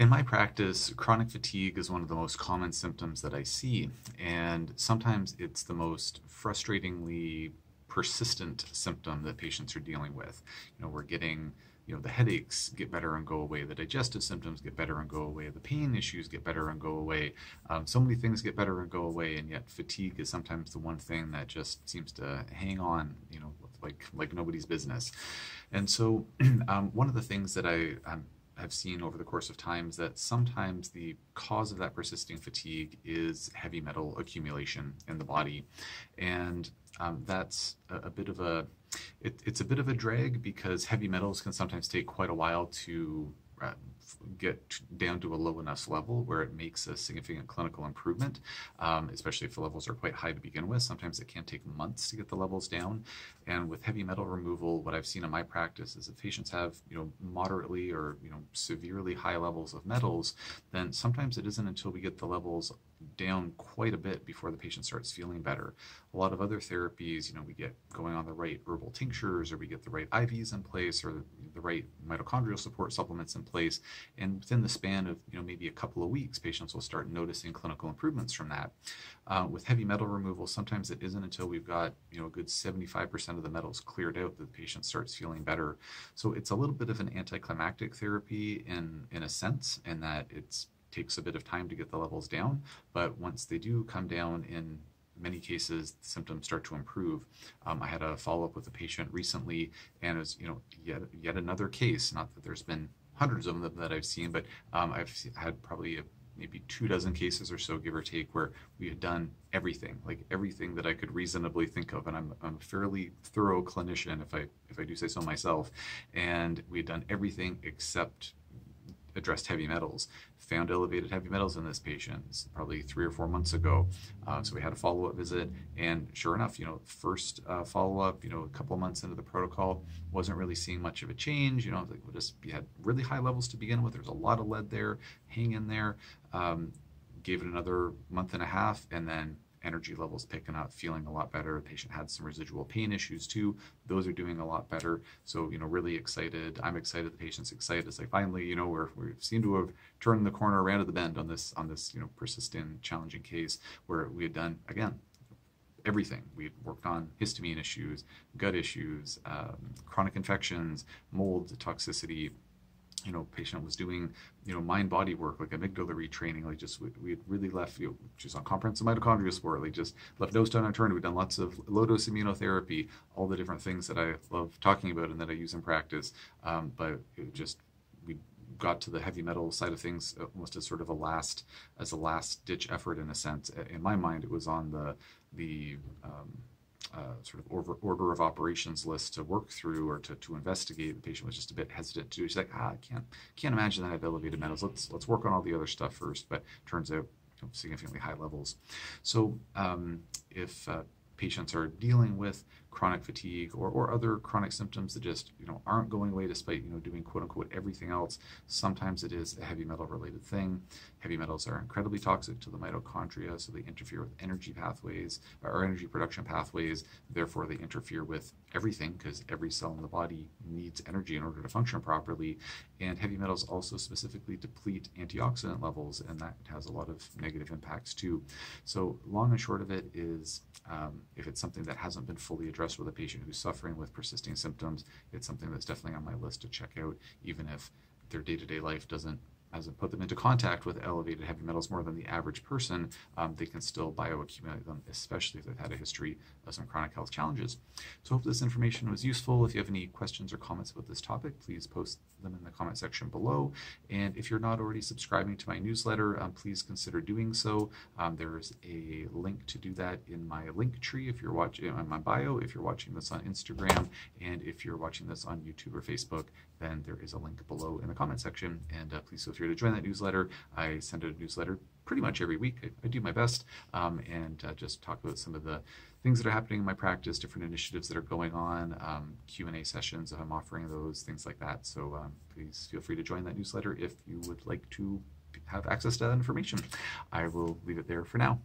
In my practice, chronic fatigue is one of the most common symptoms that I see, and sometimes it's the most frustratingly persistent symptom that patients are dealing with. You know, we're getting you know the headaches get better and go away the digestive symptoms get better and go away the pain issues get better and go away um, so many things get better and go away and yet fatigue is sometimes the one thing that just seems to hang on you know like like nobody's business and so um, one of the things that i um, have seen over the course of time is that sometimes the cause of that persisting fatigue is heavy metal accumulation in the body. And um, that's a, a, bit of a it, it's a bit of a drag because heavy metals can sometimes take quite a while to uh, get down to a low enough level where it makes a significant clinical improvement, um, especially if the levels are quite high to begin with. Sometimes it can take months to get the levels down. And with heavy metal removal, what I've seen in my practice is if patients have, you know, moderately or, you know, severely high levels of metals, then sometimes it isn't until we get the levels down quite a bit before the patient starts feeling better. A lot of other therapies, you know, we get going on the right herbal tinctures or we get the right IVs in place or the right mitochondrial support supplements in place. And within the span of, you know, maybe a couple of weeks, patients will start noticing clinical improvements from that. Uh, with heavy metal removal, sometimes it isn't until we've got, you know, a good 75% of the metals cleared out that the patient starts feeling better. So it's a little bit of an anticlimactic therapy in, in a sense, in that it's takes a bit of time to get the levels down, but once they do come down in many cases symptoms start to improve. Um, I had a follow up with a patient recently, and it was you know yet yet another case. Not that there's been hundreds of them that I've seen, but um, I've had probably a, maybe two dozen cases or so, give or take, where we had done everything, like everything that I could reasonably think of. And I'm, I'm a fairly thorough clinician, if I if I do say so myself. And we had done everything except addressed heavy metals. Found elevated heavy metals in this patient probably three or four months ago. Uh, so we had a follow up visit, and sure enough, you know, first uh, follow up, you know, a couple months into the protocol, wasn't really seeing much of a change. You know, like we just had really high levels to begin with. There's a lot of lead there, hang in there. Um, gave it another month and a half, and then energy levels picking up, feeling a lot better. The patient had some residual pain issues too. Those are doing a lot better. So, you know, really excited. I'm excited. The patient's excited. It's like finally, you know, we're, we seem to have turned the corner around to the bend on this, on this, you know, persistent, challenging case where we had done, again, everything. We had worked on histamine issues, gut issues, um, chronic infections, mold toxicity, you know, patient was doing, you know, mind body work, like amygdala retraining, like just, we, we had really left, you know, just on comprehensive mitochondria support, like just left no stone unturned. We've done lots of low dose immunotherapy, all the different things that I love talking about and that I use in practice. Um, but it just, we got to the heavy metal side of things almost as sort of a last, as a last ditch effort in a sense. In my mind, it was on the, the, um, uh, sort of order, order, of operations list to work through or to, to investigate. The patient was just a bit hesitant to. She's like, ah, I can't can't imagine that I have elevated metals. Let's let's work on all the other stuff first. But turns out you know, significantly high levels. So um, if uh, patients are dealing with chronic fatigue or, or other chronic symptoms that just you know aren't going away despite you know doing quote unquote everything else. Sometimes it is a heavy metal related thing. Heavy metals are incredibly toxic to the mitochondria so they interfere with energy pathways or energy production pathways. Therefore they interfere with everything because every cell in the body needs energy in order to function properly. And heavy metals also specifically deplete antioxidant levels and that has a lot of negative impacts too. So long and short of it is um, if it's something that hasn't been fully addressed with a patient who's suffering with persisting symptoms, it's something that's definitely on my list to check out, even if their day to day life doesn't hasn't put them into contact with elevated heavy metals more than the average person, um, they can still bioaccumulate them, especially if they've had a history of some chronic health challenges. So I hope this information was useful. If you have any questions or comments about this topic, please post them in the comment section below. And if you're not already subscribing to my newsletter, um, please consider doing so. Um, there's a link to do that in my link tree if you're watching on my bio, if you're watching this on Instagram, and if you're watching this on YouTube or Facebook, then there is a link below in the comment section. And uh, please feel free to join that newsletter. I send out a newsletter pretty much every week. I, I do my best um, and uh, just talk about some of the things that are happening in my practice, different initiatives that are going on, um, Q&A sessions if I'm offering those, things like that. So um, please feel free to join that newsletter if you would like to have access to that information. I will leave it there for now.